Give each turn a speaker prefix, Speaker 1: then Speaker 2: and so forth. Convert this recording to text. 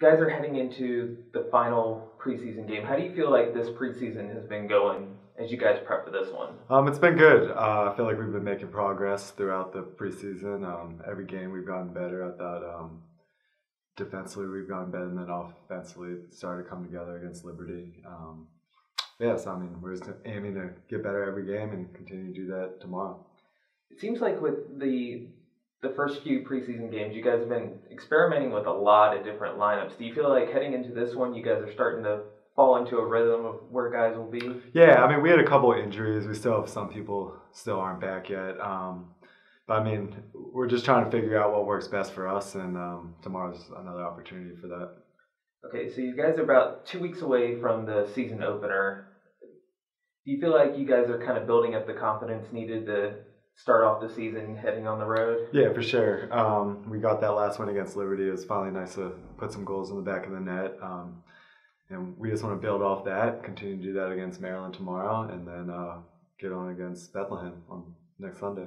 Speaker 1: guys are heading into the final preseason game. How do you feel like this preseason has been going as you guys prep for this one?
Speaker 2: Um, it's been good. Uh, I feel like we've been making progress throughout the preseason. Um, every game we've gotten better. I thought um, defensively we've gotten better, and then offensively it started to come together against Liberty. Um, yes, I mean we're just aiming to get better every game and continue to do that tomorrow.
Speaker 1: It seems like with the the first few preseason games, you guys have been experimenting with a lot of different lineups. Do you feel like heading into this one, you guys are starting to fall into a rhythm of where guys will be?
Speaker 2: Yeah, I mean, we had a couple injuries. We still have some people still aren't back yet. Um, but I mean, we're just trying to figure out what works best for us, and um, tomorrow's another opportunity for that.
Speaker 1: Okay, so you guys are about two weeks away from the season opener. Do you feel like you guys are kind of building up the confidence needed to start off the season heading on the road?
Speaker 2: Yeah, for sure. Um, we got that last one against Liberty. It was finally nice to put some goals in the back of the net. Um, and we just want to build off that, continue to do that against Maryland tomorrow, and then uh, get on against Bethlehem on next Sunday.